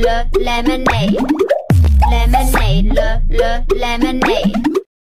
le lemonade. Lemonade, le le lemonade.